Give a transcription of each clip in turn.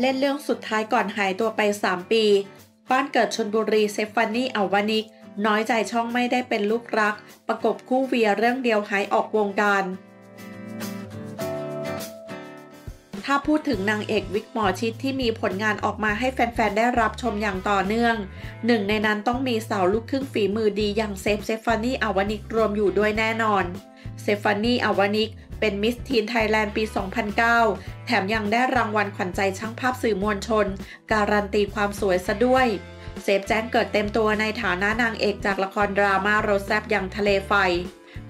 เล่นเรื่องสุดท้ายก่อนหายตัวไป 3 ปี บ้านเกิดชลบุรีเซฟฟานี่ อาวะนิค น้อยใจช่องไม่ได้เป็นลูกรัก ประกบคู่เวียร์เรื่องเดียวหายออกวงการ ถ้าพูดถึงนางเอกวิกหมอชิตที่มีผลงานออกมาให้แฟน ๆ ได้รับชมอย่างต่อเนื่อง หนึ่งในนั้นต้องมีสาวลูกครึ่งฝีมือดีอย่างเซฟเซฟฟานี่ อาวะนิครวมอยู่ด้วยแน่นอนเซฟฟานี่ อาวะนิคเป็นมิสทีนไทยแลนด์ปี 2009 แถมยังได้รางวัลขวัญใจช่างภาพสื่อมวลชน การันตีความสวยซะด้วยเซฟแจ้งเกิดเต็มตัวในฐานะนางเอกจากละครดราม่าโรแซบอย่างทะเลไฟ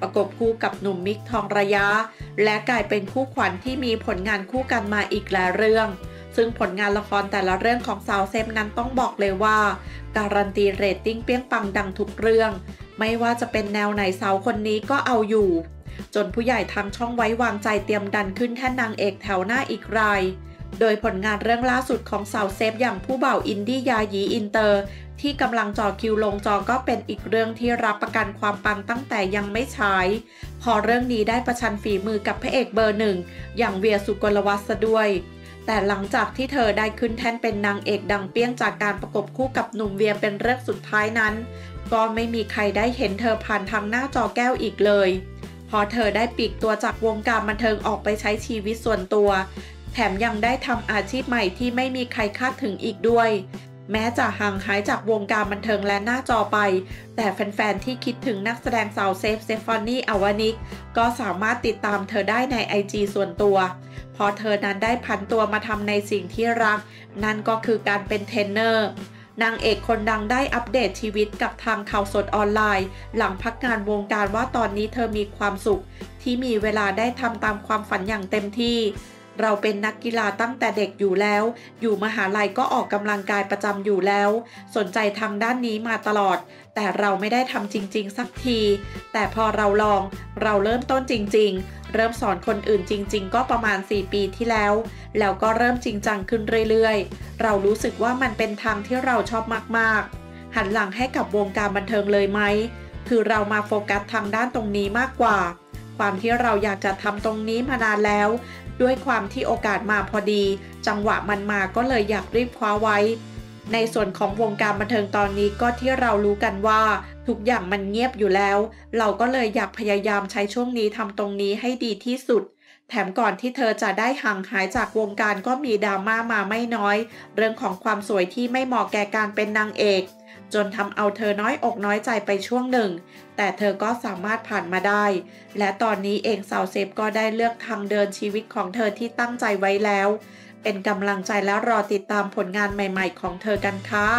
ประกบคู่กับหนุ่มมิกค์ ทองระย้า และกลายเป็นคู่ขวัญที่มีผลงานคู่กันมาอีกหลายเรื่อง ซึ่งผลงานละครแต่ละเรื่องของสาวเซฟนั้นต้องบอกเลยว่า การันตีเรตติ้งเปรี้ยงปังดังทุกเรื่อง ไม่ว่าจะเป็นแนวไหนสาวคนนี้ก็เอาอยู่ จนผู้ใหญ่ทางช่องไว้วางใจเตรียมดันขึ้นแท่นนางเอกแถวหน้าอีกราย โดยผลงานเรื่องล่าสุดของสาวเซฟอย่างผู้บ่าวอินดี้ยาหยีอินเตอร์ ที่กำลังจ่อคิวลงจอก็เป็นอีกเรื่องที่รับประกันความปังตั้งแต่ยังไม่ฉายเพราะเรื่องนี้ได้ประชันฝีมือกับพระเอกเบอร์หนึ่ง อย่างเวียร์ ศุกลวัฒน์ด้วย แต่หลังจากที่เธอได้ขึ้นแท่นเป็นนางเอกดังเปรี้ยงจากการประกบคู่กับหนุ่มเวียร์เป็นเรื่องสุดท้ายนั้น ก็ไม่มีใครได้เห็นเธอผ่านทางหน้าจอแก้วอีกเลยเพราะเธอได้ปลีกตัวจากวงการบันเทิงออกไปใช้ชีวิตส่วนตัว แถมยังได้ทำอาชีพใหม่ที่ไม่มีใครคาดถึงอีกด้วย แม้จะห่างหายจากวงการบันเทิงและหน้าจอไป แต่แฟนๆ ที่คิดถึงนักแสดงสาวเซฟเซฟฟานี่ อาวะนิค ก็สามารถติดตามเธอได้ใน IG ส่วนตัวเพราะเธอนั้นได้ผันตัวมาทำในสิ่งที่รัก นั่นก็คือการเป็นเทรนเนอร์นางเอกคนดังได้อัปเดตชีวิตกับทางข่าวสดออนไลน์ หลังพักงานวงการว่าตอนนี้เธอมีความสุข ที่มีเวลาได้ทำตามความฝันอย่างเต็มที่ เราเป็นนักกีฬาตั้งแต่เด็กอยู่แล้ว อยู่มหาลัยก็ออกกำลังกายประจำอยู่แล้ว สนใจทางด้านนี้มาตลอด แต่เราไม่ได้ทำจริง ๆ สักที แต่พอเราลอง เราเริ่มต้นจริง ๆ เริ่มสอนคนอื่นจริง ๆ ก็ประมาณ 4 ปีที่แล้ว แล้วก็เริ่มจริงจังขึ้นเรื่อย ๆ เรารู้สึกว่ามันเป็นทางที่เราชอบมาก ๆ หันหลังให้กับวงการบันเทิงเลยไหม คือเรามาโฟกัสทางด้านตรงนี้มากกว่า ความที่เราอยากจะทำตรงนี้มานานแล้ว ด้วยความที่โอกาสมาพอดี จังหวะมันมาก็เลยอยากรีบคว้าไว้ ในส่วนของวงการบันเทิงตอนนี้ก็ที่เรารู้กันว่า ทุกอย่างมันเงียบอยู่แล้ว เราก็เลยอยากพยายามใช้ช่วงนี้ทำตรงนี้ให้ดีที่สุด แถมก่อนที่เธอจะได้ห่างหายจากวงการก็มีดราม่ามาไม่น้อย เรื่องของความสวยที่ไม่เหมาะแก่การเป็นนางเอก จนทำเอาเธอน้อยอกน้อยใจไปช่วงหนึ่ง แต่เธอก็สามารถผ่านมาได้ และตอนนี้เองสาวเซฟก็ได้เลือกทางเดินชีวิตของเธอที่ตั้งใจไว้แล้ว เป็นกำลังใจแล้วรอติดตามผลงานใหม่ๆ ของเธอกันค่ะ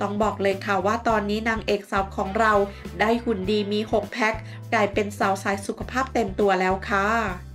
ต้องบอกเลยค่ะว่าตอนนี้นางเอกสาวของเราได้หุ่นดีมี 6 แพ็คกลายเป็นสาวสายสุขภาพเต็มตัวแล้วค่ะ